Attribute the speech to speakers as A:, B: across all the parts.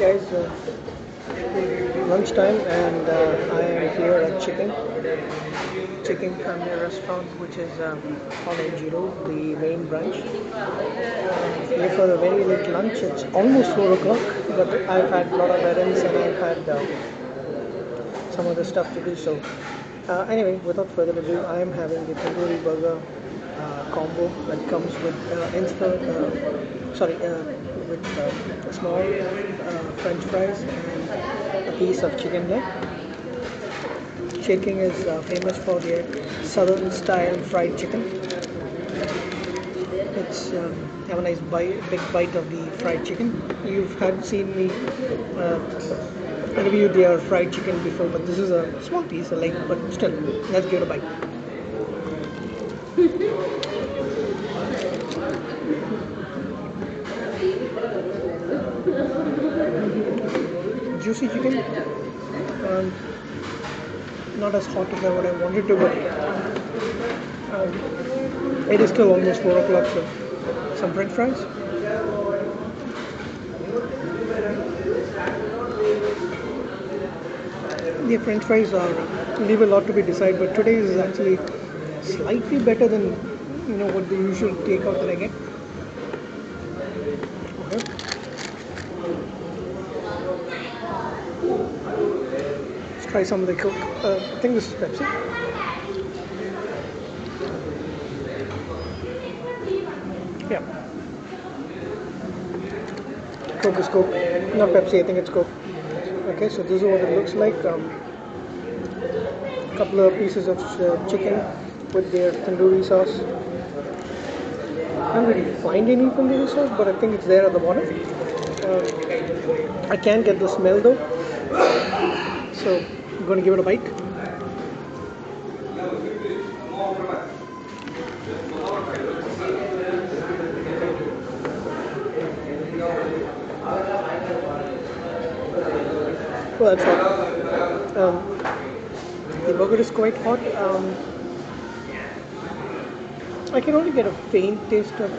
A: guys, uh, lunchtime and uh, I am here at Chick King Family Restaurant which is um, on Road, the main branch. Here for a very late lunch, it's almost 4 o'clock but I've had a lot of errands and I've had uh, some other stuff to do so uh, anyway without further ado I am having the tandoori burger uh, combo that comes with uh, uh, sorry, with uh, small uh, French fries and a piece of chicken leg. Chick King is uh, famous for their southern style fried chicken. It's um, have a nice bite, big bite of the fried chicken. You've had seen me uh, review their fried chicken before, but this is a small piece, a leg, but still, let's give it a bite. Juicy chicken, um, not as hot as I would have wanted to, but um, it is still almost 4 o'clock, so some french fries. The french fries are leave a lot to be decided, but today is actually slightly better than you know what the usual takeout that I get. Try some of the Coke. Uh, I think this is Pepsi. Yeah. Coke is Coke, not Pepsi. I think it's Coke. Okay, so this is what it looks like. Um, couple of pieces of uh, chicken with their tandoori sauce. I can't really find any tandoori sauce, but I think it's there at the bottom. Uh, I can't get the smell though, so going to give it a bite. Well, that's hot. Um, the burger is quite hot. Um, I can only get a faint taste of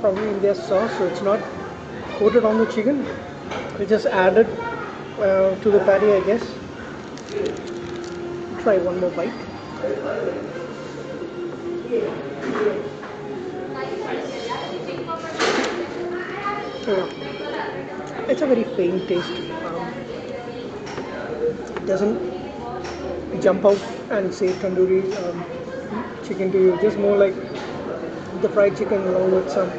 A: probably in their sauce, so it's not coated on the chicken. It's just added uh, to the patty, I guess. Try one more bite. Yeah. It's a very faint taste. Um, it doesn't jump out and say tandoori um, chicken to you. Just more like the fried chicken along with some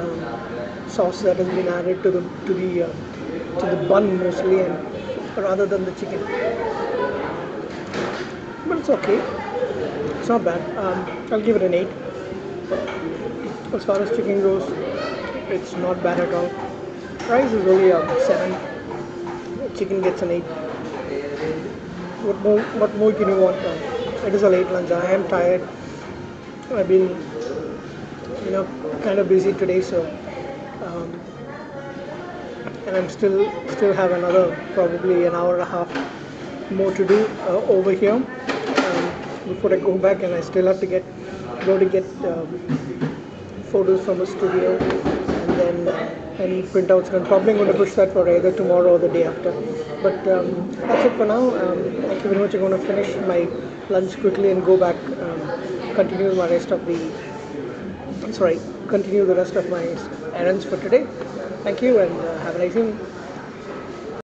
A: um, sauce that has been added to the to the uh, to the bun mostly, and rather than the chicken. But it's okay. It's not bad. Um, I'll give it an eight. As far as chicken goes, it's not bad at all. Rice is only a seven. Chicken gets an eight. What more? What more can you want? Uh, it is a late lunch. I am tired. I've been, you know, kind of busy today, so um, and I'm still still have another probably an hour and a half more to do uh, over here um, before I go back, and I still have to get go to get um, photos from a studio, and then uh, any printouts. I'm probably going to push that for either tomorrow or the day after. But um, that's it for now. Um, thank you very much. I'm going to finish my lunch quickly and go back, um, continue my rest of the sorry, continue the rest of my errands for today. Thank you and uh, have a nice evening.